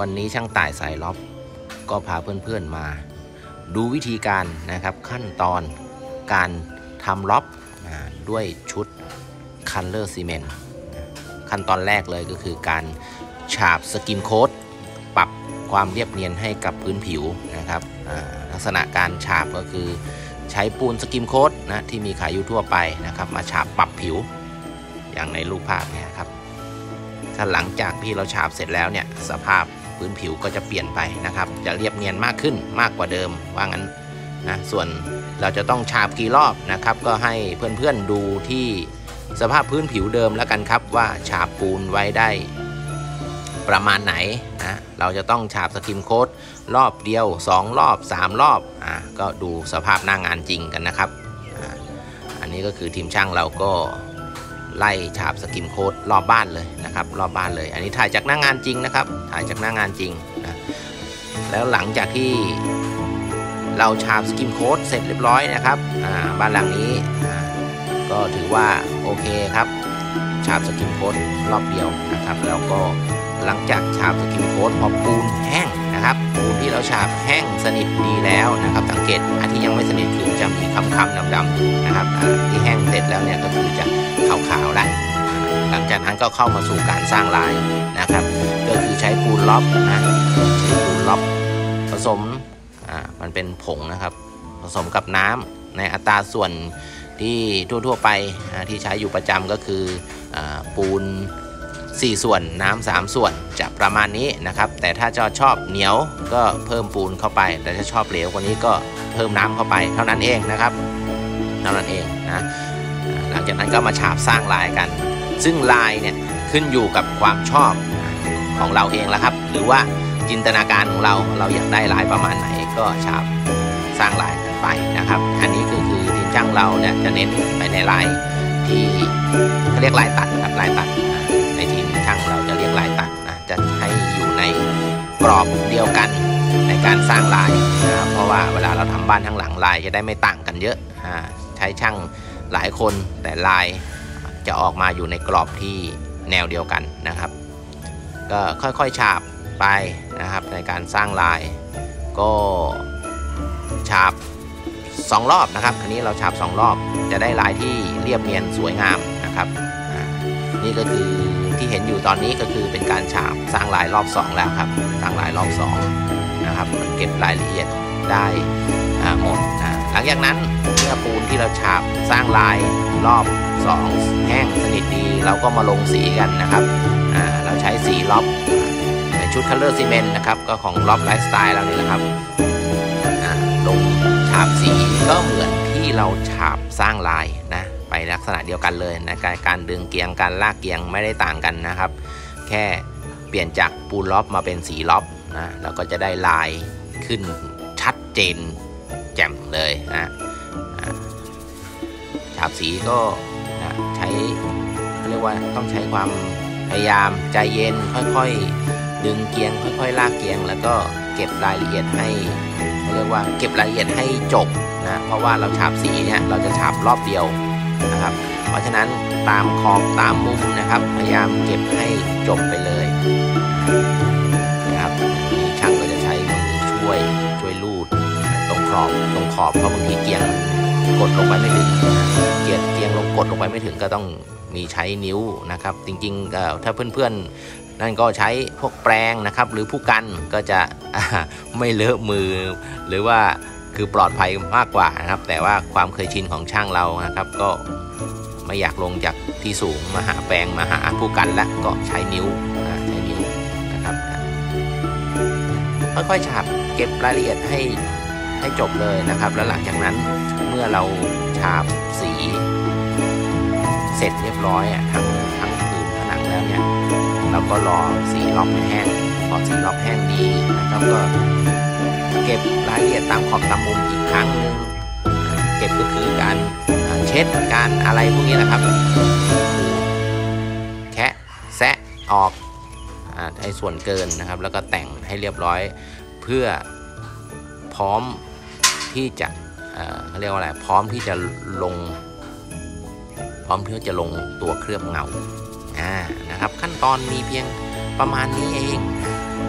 วันนี้ช่างต่ายสายล็อบก็พาเพื่อนๆมา ดูวิธีการนะครับขั้นตอนการทำล็อบด้วยชุด Color Cement ขั้นตอนแรกเลยก็คือการฉาบสกิมโค้ดปรับความเรียบเนียนให้กับพื้นผิวนะครับลักษณะการฉาบก็คือใช้ปูนสกิมโค้ดนะที่มีขายอยู่ทั่วไปนะครับ มาฉาบปรับผิวอย่างในรูปภาพเนี่ยครับถ้าหลังจากที่เราฉาบเสร็จแล้วเนี่ยสภาพ พื้นผิวก็จะเปลี่ยนไปนะครับ จะเรียบเนียนมากขึ้นมากกว่าเดิมว่างั้นนะส่วนเราจะต้องฉาบกี่รอบนะครับ ก็ให้เพื่อนๆดูที่สภาพพื้นผิวเดิมแล้วกันครับว่าฉาบปูนไว้ได้ประมาณไหนนะเราจะต้องฉาบสกิมโค้ดรอบเดียว 2 รอบ 3 รอบอะก็ดูสภาพหน้างานจริงกันนะครับ อันนี้ก็คือทีมช่างเราก็ ไล่ฉาบ skim coat รอบบ้านเลยนะครับรอบบ้านเลย อันนี้ถ่ายจากหน้างานจริงนะครับ ถ่ายจากหน้างานจริงนะแล้วหลังจากที่เราฉาบ skim coat เสร็จเรียบร้อยนะครับบ้านหลังนี้ก็ถือว่าโอเคครับฉาบ skim coat รอบเดียวนะครับ แล้วก็หลังจากฉาบ skim coat พอปูนแห้ง นะครับปูนที่เราฉาบแห้งสนิทดีแล้วนะครับ สังเกตอันที่ยังไม่สนิทคือจะมีคำคำดำๆนะครับที่แห้งเสร็จแล้วเนี่ยก็คือจะขาวๆแล้วหลังจากนั้นก็เข้ามาสู่การสร้างลายนะครับ ก็คือใช้ปูนล็อบนะใช้ปูนล็อบผสมอ่ามันเป็นผงนะครับ ผสมกับน้ำในอัตราส่วนที่ทั่วๆไปที่ใช้อยู่ประจำก็คืออปูน 4 ส่วนน้ำ3ส่วนจะประมาณนี้นะครับ แต่ถ้าจะชอบเหนียวก็เพิ่มปูนเข้าไป แต่ถ้าชอบเหลวกว่านี้ก็เพิ่มน้ำเข้าไป เท่านั้นเองนะครับเท่านั้นเองนะหลังจากนั้นก็มาฉาบสร้างลายกัน ซึ่งลายเนี่ยขึ้นอยู่กับความชอบของเราเองแล้วครับ หรือว่าจินตนาการของเราเราอยากได้ลายประมาณไหนก็ฉาบสร้างลายกันไปนะครับ อันนี้คือคือทีมช่างเราเนี่ยจะเน้นไปในลายที่เขาเรียกลายตัดนะครับลายตัดในทีม ช่างเราจะเรียกลายตัดนะจะให้อยู่ในกรอบเดียวกันในการสร้างลายนะเพราะว่าเวลาเราทำบ้านทั้งหลังลายจะได้ไม่ต่างกันเยอะอ่าใช้ช่างหลายคนแต่ลายจะออกมาอยู่ในกรอบที่แนวเดียวกันนะครับ ก็ค่อยๆฉาบไปนะครับในการสร้างลาย ก็ฉาบสองรอบนะครับ อันนี้เราฉาบสองรอบจะได้ลายที่เรียบเนียนสวยงามนะครับ นี่ก็คือ ที่เห็นอยู่ตอนนี้ก็คือเป็นการฉาบสร้างลายรอบสองแล้วครับ สร้างลายรอบสองนะครับมันเก็บรายละเอียดได้หมดนะหลังจากนั้นเมื่อปูนที่เราฉาบสร้างลายรอบ 2 แห้งสนิทดีเราก็มาลงสีกันนะครับเราใช้สีล็อบในชุด Color Cement นต์นะครับก็ของล็อบไลฟ์สไตล์เรานี่แหละครับลงฉาบสีก็เหมือนที่เราฉาบสร้างลายนะ ไปลักษณะเดียวกันเลยนะการการดึงเกียงการลากเกียงไม่ได้ต่างกันนะครับ แค่เปลี่ยนจากปูนล็อบมาเป็นสีล็อบนะเราก็จะได้ลายขึ้นชัดเจนแจ่มเลยนะอ่าฉาบสีก็นะใช้เาเรียกว่าต้องใช้ความพยายามใจเย็นค่อยๆ ดึงเกียงค่อยๆ ลากเกียง แล้วก็เก็บรายละเอียดให้เขาเรียกว่าเก็บรายละเอียดให้จบนะเพราะว่าเราฉาบสีเนี่ยเราจะฉาบรอบเดียว นะครับ เพราะฉะนั้นตามขอบตามมุมนะครับ พยายามเก็บให้จบไปเลยนะครับนี่ช่างก็จะใช้มือช่วยช่วยลูดตรงขอบตรงขอบเพราะบางทีเกียงกดลงไปไม่ถึงเกียงเกียงลงกดลงไปไม่ถึงก็ต้องมีใช้นิ้วนะครับ จริงๆถ้าเพื่อนๆ นั่นก็ใช้พวกแปรงนะครับ หรือผู้กันก็จะไม่เลอะมือหรือว่า คือปลอดภัยมากกว่านะครับ แต่ว่าความเคยชินของช่างเรานะครับ ก็ไม่อยากลงจากที่สูงมาหาแปรงมาหาผู้กันแล้วก็ใช้นิ้วใช้นิ้วนะครับค่อยๆฉาบเก็บรายละเอียดให้ให้จบเลยนะครับ แล้วหลังจากนั้นเมื่อเราฉาบสีเสร็จเรียบร้อยอะทั้งทั้งผืนผนังแล้วเนี่ยเราก็รอสีล็อกแห้งพอสีล็อกแห้งดีนะครับก็ ก็บรายละเอียดตามขอบตามมุมอีกครั้งหนึ่งเก็บก็คือการเช็ดการอะไรพวกนี้นะครับแคะแซะออกไอ้ส่วนเกินนะครับ แล้วก็แต่งให้เรียบร้อยเพื่อพร้อมที่จะเขาเรียกว่าอะไรพร้อมที่จะลง พร้อมที่จะลงตัวเคลือบเงาอ่านะครับ ขั้นตอนมีเพียงประมาณนี้เอง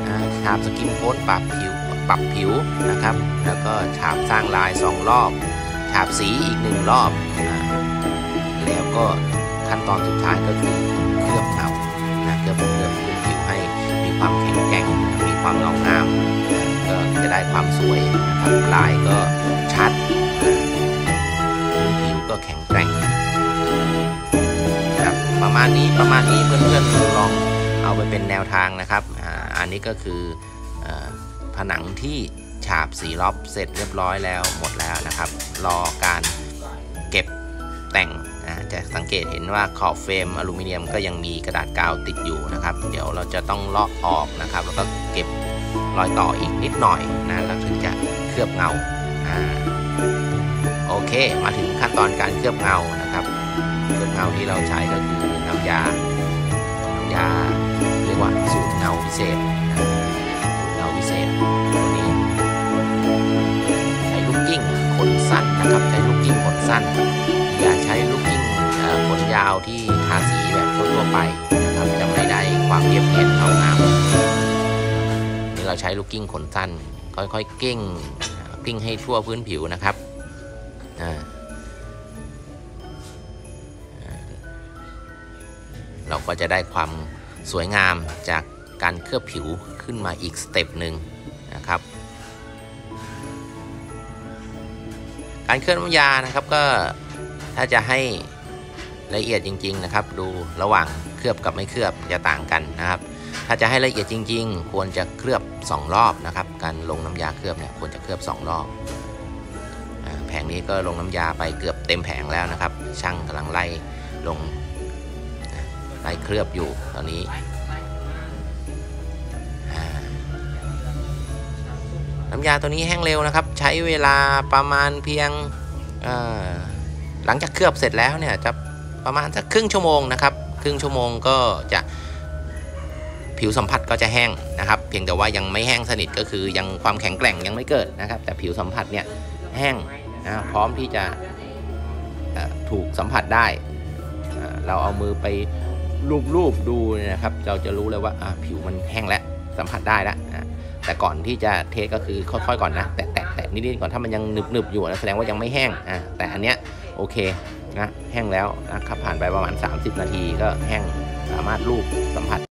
อาฉาบสกินโค้ดปรับผิว ปรับผิวนะครับ แล้วก็ฉาบสร้างลายสองรอบ ฉาบสีอีกหนึ่งรอบ แล้วก็ขั้นตอนสุดท้ายก็คือเคลือบเงานะเคลือบเคลือบผิวให้มีความแข็งแกร่ง มีความเงางามก็จะได้ความสวยนะครับลายก็ชัดผิวก็แข็งแกร่งครับประมาณนี้ประมาณนี้เพื่อนๆลองเอาไปเป็นแนวทางนะครับ อันนี้ก็คือ ผนังที่ฉาบสีล็อบเสร็จเรียบร้อยแล้วหมดแล้วนะครับ รอการเก็บแต่งนะจะสังเกตเห็นว่าขอบเฟรมอลูมิเนียมก็ยังมีกระดาษกาวติดอยู่นะครับ เดี๋ยวเราจะต้องลอกออกนะครับ แล้วก็เก็บรอยต่ออีกนิดหน่อยนะแล้วถึงจะเคลือบเงาอ่าโอเค มาถึงขั้นตอนการเคลือบเงานะครับ เคลือบเงาที่เราใช้ก็คือน้ำยา น้ำยาเรียกว่าสูตรเงาพิเศษนะ นะครับใช้ลูกกิ้งขนสั้น อย่าใช้ลูกกิ้งขนยาวที่ทาสีแบบทั่วไปนะครับจะไม่ได้ความเรียบเนียนเงางามนี่เราใช้ลูกกลิ้งขนสั้น ค่อยๆกลิ้งกลิ้งให้ทั่วพื้นผิวนะครับเราก็จะได้ความสวยงามจากการเคลือบผิวขึ้นมาอีก step หนึ่งนะครับ การเคลือบน้ำยานะครับก็ถ้าจะให้ละเอียดจริง ๆนะครับ ดูระหว่างเคลือบกับไม่เคลือบจะต่างกันนะครับ ถ้าจะให้ละเอียดจริง ๆ ควรจะเคลือบ 2 รอบนะครับ การลงน้ำยาเคลือบเนี่ยควรจะเคลือบ 2 รอบแผงนี้ก็ลงน้ำยาไปเกือบเต็มแผงแล้วนะครับ ช่างกำลังไล่ลงไล่เคลือบอยู่ตอนนี้ น้ำยาตัวนี้แห้งเร็วนะครับ ใช้เวลาประมาณเพียงหลังจากเคลือบเสร็จแล้วเนี่ยจะประมาณสักครึ่งชั่วโมงนะครับ ครึ่งชั่วโมงก็จะผิวสัมผัสก็จะแห้งนะครับ เพียงแต่ว่ายังไม่แห้งสนิทก็คือยังความแข็งแกร่งยังไม่เกิดนะครับ แต่ผิวสัมผัสเนี่ยแห้งนะพร้อมที่จะถูกสัมผัสได้ เราเอามือไปลูบๆดูนะครับ เราจะรู้เลยว่าผิวมันแห้งแล้วสัมผัสได้แล้ว แต่ก่อนที่จะเทสก็คือค่อยๆก่อนนะ แตะแตะแตะนิดๆก่อนถ้ามันยังหนึบๆอยู่นะแสดงว่ายังไม่แห้งอะแต่อันเนี้ยโอเคนะแห้งแล้วนะครับผ่านไปประมาณ 30 นาทีก็แห้งสามารถลูบสัมผัส